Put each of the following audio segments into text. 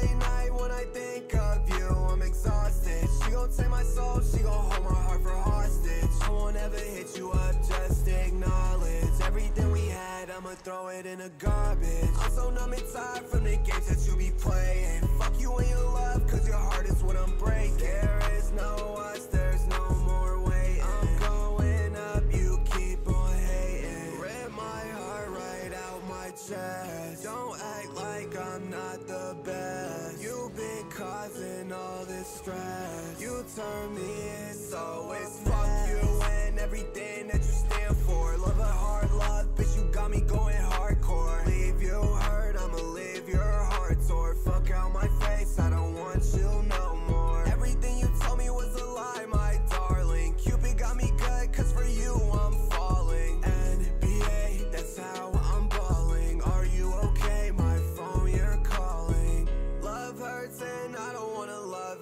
Late night when I think of you, I'm exhausted. She gon' take my soul, she gon' hold my heart for hostage. I won't ever hit you up, just acknowledge everything we had. I'ma throw it in the garbage. I'm so numb and tired from the games that you be playing. Fuck you and your love, cause your heart is what I'm breaking. There is no us, there's no more waiting. I'm going up, you keep on hating. Rip my heart right out my chest. Don't act I'm not the best. You've been causing all this stress. You turn me in, so it's fuck you and everything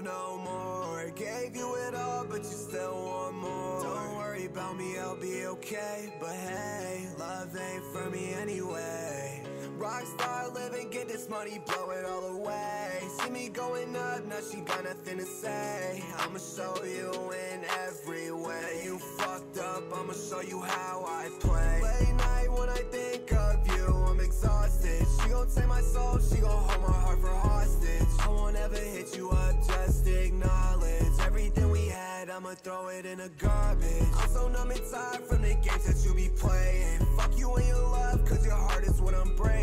no more. Gave you it all, but you still want more. Don't worry about me, I'll be okay. But hey, love ain't for me anyway. Rockstar living, get this money, blow it all away. See me going up, now she got nothing to say. I'ma show you in every way. You fucked up, I'ma show you how I play. I'ma throw it in the garbage. I'm so numb and tired from the games that you be playing. Fuck you and your love, cause your heart is what I'm breaking